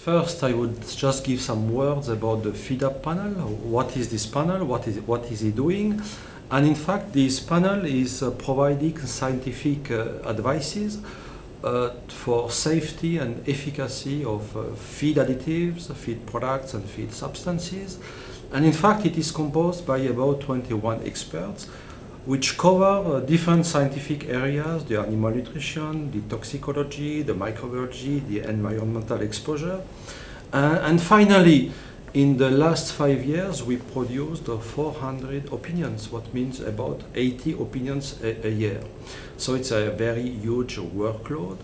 First, I would just give some words about the FEEDAP panel. What is this panel? What is, what is it doing? And in fact, this panel is uh, providing scientific uh, advices uh, for safety and efficacy of uh, feed additives, feed products, and feed substances. And in fact, it is composed by about 21 experts which cover uh, different scientific areas, the animal nutrition, the toxicology, the microbiology, the environmental exposure. Uh, and finally, in the last five years, we produced uh, 400 opinions, what means about 80 opinions a, a, year. So it's a very huge workload.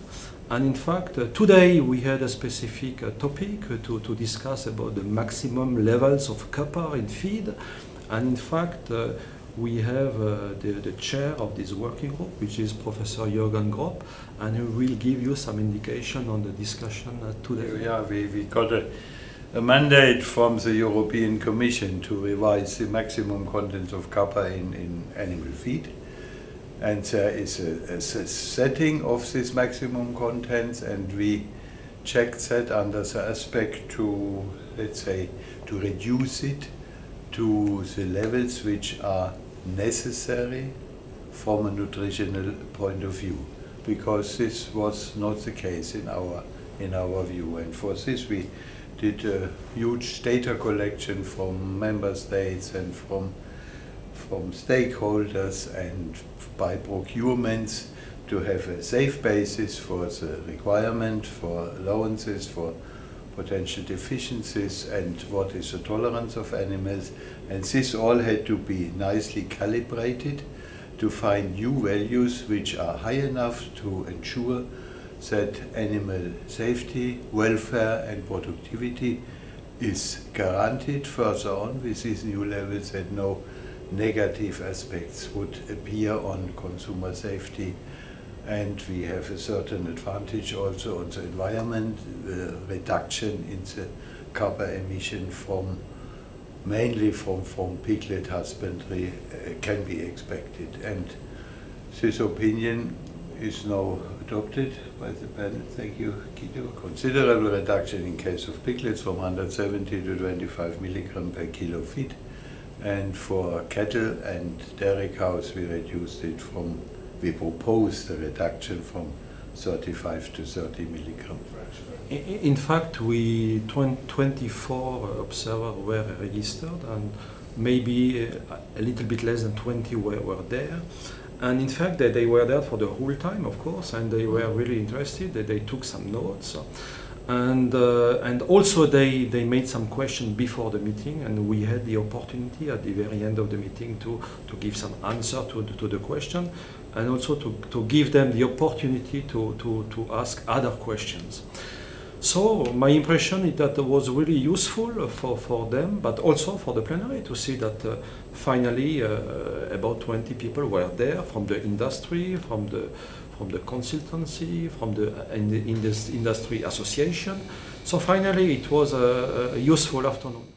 And in fact, uh, today we had a specific uh, topic to, to discuss about the maximum levels of copper in feed. And in fact, uh, we have uh, the, the, chair of this working group, which is Professor Jürgen Gropp, and he will give you some indication on the discussion uh, today. Yeah, we, we got a, a, mandate from the European Commission to revise the maximum content of copper in, in animal feed. And there is a, a, setting of this maximum contents, and we checked that under the aspect to, let's say, to reduce it to the levels which are necessary from a nutritional point of view because this was not the case in our in our view. And for this we did a huge data collection from member states and from from stakeholders and by procurements to have a safe basis for the requirement for allowances for potential deficiencies and what is the tolerance of animals. And this all had to be nicely calibrated to find new values which are high enough to ensure that animal safety, welfare and productivity is guaranteed further on with these new levels and no negative aspects would appear on consumer safety and we have a certain advantage also on the environment, the reduction in the copper emission from mainly from, from piglet husbandry uh, can be expected. And this opinion is now adopted by the panel. Thank you, Guido. Considerable reduction in case of piglets from 170 to 25 milligram per kilo feed. And for cattle and dairy cows, we reduced it from we proposed a reduction from 35 to 30 milligram. In fact, we 24 observers were registered, and maybe uh, a little bit less than 20 were, were there. And in fact, they, they were there for the whole time, of course, and they were really interested. They, they took some notes. And, uh, and also they, they made some questions before the meeting and we had the opportunity at the very end of the meeting to, to give some answer to, the, to the question and also to, to give them the opportunity to, to, to ask other questions. So my impression is that it was really useful for, for them, but also for the plenary to see that uh, finally uh, about 20 people were there from the industry, from the from the consultancy, from the, in the industry association. So finally, it was a, a useful afternoon.